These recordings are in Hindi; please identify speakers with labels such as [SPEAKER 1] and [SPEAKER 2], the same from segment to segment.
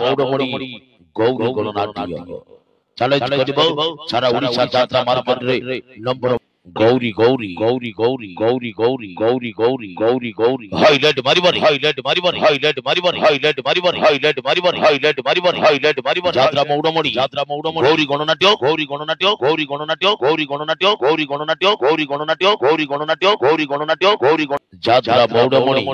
[SPEAKER 1] বৌরমণি গৌরী গণনাট্য চ্যালেঞ্জ করিব সারা ওড়িশা যাত্রা মারফতরে নম্বর গৌরী গৌরী গৌরী গৌরী গৌরী গৌরী গৌরী গৌরী গৌরী গৌরী হাইলাইট মারিবনি হাইলাইট মারিবনি হাইলাইট মারিবনি হাইলাইট মারিবনি হাইলাইট মারিবনি হাইলাইট মারিবনি হাইলাইট মারিবনি যাত্রা মৌড়মণি যাত্রা মৌড়মণি গৌরী গণনাট্য গৌরী গণনাট্য গৌরী গণনাট্য গৌরী গণনাট্য গৌরী গণনাট্য গৌরী গণনাট্য গৌরী গণনাট্য গৌরী গণনাট্য গৌরী যাত্রা মৌড়মণি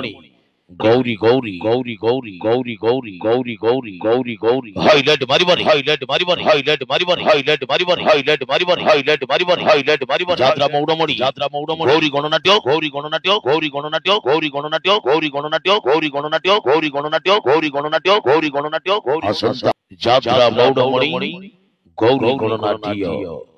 [SPEAKER 1] गौरी गौरी गौरी गौरी गौरी गौरी गौरी गौरी गौरी गौरी हाईलाइट मारी मारी हाईलाइट मारी मारी हाईलाइट मारी मारी हाईलाइट मारी मारी हाईलाइट मारी मारी हाईलाइट मारी मारी हाईलाइट मारी मारी यात्रा मौड़मोड़ी यात्रा मौड़मोड़ी गौरी गणनाट्य गौरी गणनाट्य गौरी गणनाट्य गौरी गणनाट्य गौरी गणनाट्य गौरी गणनाट्य गौरी गणनाट्य गौरी गणनाट्य गौरी गणनाट्य गौरी यात्रा मौड़मोड़ी गौरी गणनाट्य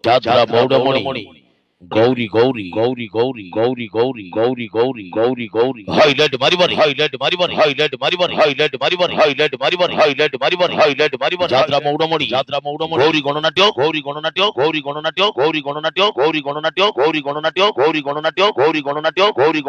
[SPEAKER 1] यात्रा मौड़मोड़ी गौरी गौरी गौरी गौरी गौरी गौरी गौरी गौरी गौरी गौरी हाई लेड मारी मारी हाई लेड मारी मारी हाई लेड मारी मारी हाई लेड मारी मारी हाई लेड मारी मारी हाई लेड मारी मारी हाई लेड मारी मारी यात्रा मौड़मोड़ी यात्रा मौड़मोड़ी गौरी गणनाट्य गौरी गणनाट्य गौरी गणनाट्य गौरी गणनाट्य गौरी गणनाट्य गौरी गणनाट्य गौरी गणनाट्य गौरी गणनाट्य गौरी